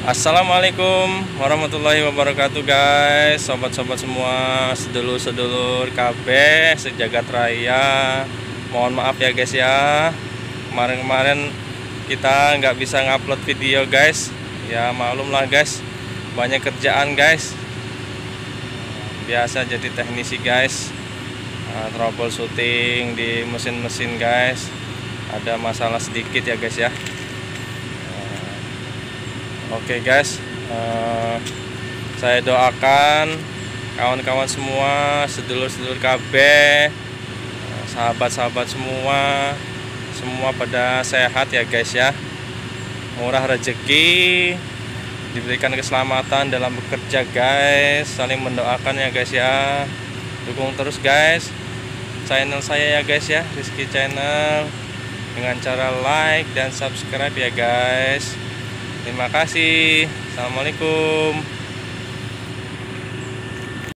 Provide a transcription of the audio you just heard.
Assalamualaikum warahmatullahi wabarakatuh guys. Sobat-sobat semua Sedulur-sedulur KB Sejagat Raya. Mohon maaf ya guys ya. Kemarin-kemarin Kita nggak bisa ngupload video guys. Ya maklum lah guys. Banyak kerjaan guys. Biasa jadi teknisi guys. Nah, Troubleshooting di mesin-mesin guys. Ada masalah sedikit ya guys ya Oke okay guys, uh, saya doakan kawan-kawan semua, sedulur-sedulur KB, sahabat-sahabat semua, semua pada sehat ya guys ya. Murah rezeki, diberikan keselamatan dalam bekerja guys. Saling mendoakan ya guys ya. Dukung terus guys channel saya ya guys ya, Rizky Channel dengan cara like dan subscribe ya guys. Terima kasih. Assalamualaikum.